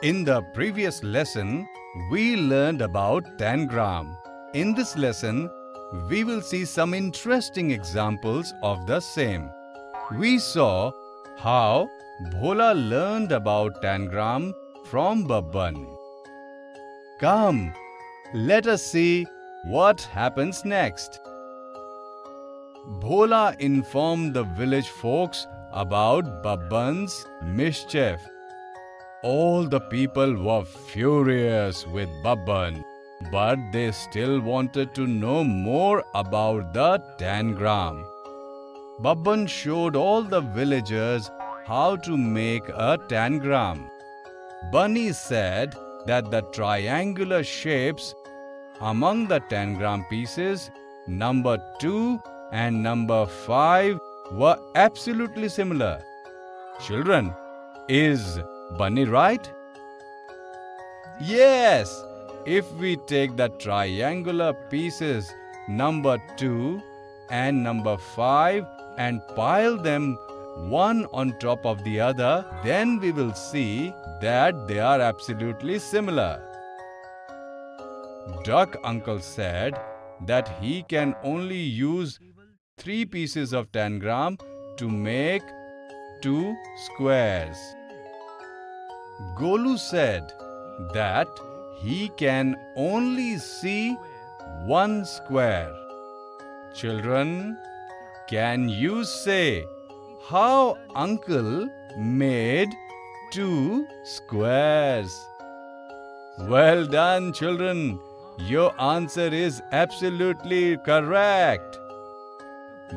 In the previous lesson, we learned about tangram. In this lesson, we will see some interesting examples of the same. We saw how Bhola learned about tangram from Babban. Come, let us see what happens next. Bhola informed the village folks about Babban's mischief. All the people were furious with Babban, but they still wanted to know more about the tangram. Babban showed all the villagers how to make a tangram. Bunny said that the triangular shapes among the tangram pieces, number 2 and number 5 were absolutely similar. Children, is Bunny right? Yes, if we take the triangular pieces number 2 and number 5 and pile them one on top of the other, then we will see that they are absolutely similar. Duck Uncle said that he can only use three pieces of tangram to make two squares. Golu said that he can only see one square. Children, can you say how uncle made two squares? Well done, children. Your answer is absolutely correct.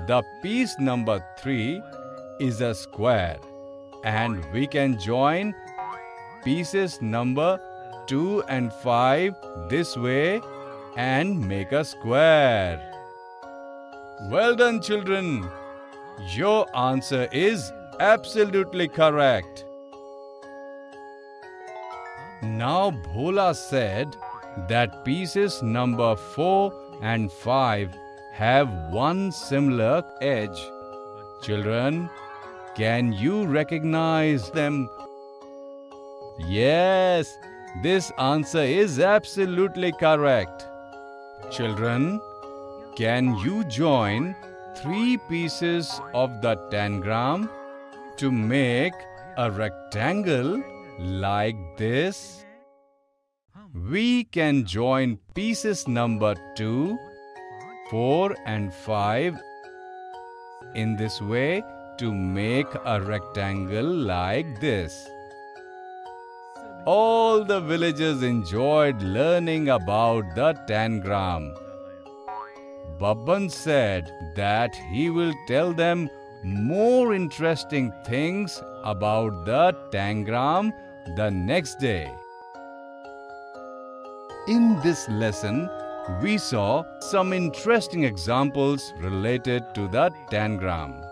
The piece number 3 is a square and we can join pieces number 2 and 5 this way and make a square. Well done children. Your answer is absolutely correct. Now Bhola said that pieces number 4 and 5 have one similar edge. Children, can you recognize them? Yes, this answer is absolutely correct. Children, can you join three pieces of the tangram to make a rectangle like this? We can join pieces number 2, 4 and 5 in this way to make a rectangle like this. All the villagers enjoyed learning about the tangram. Babban said that he will tell them more interesting things about the tangram the next day. In this lesson, we saw some interesting examples related to the tangram.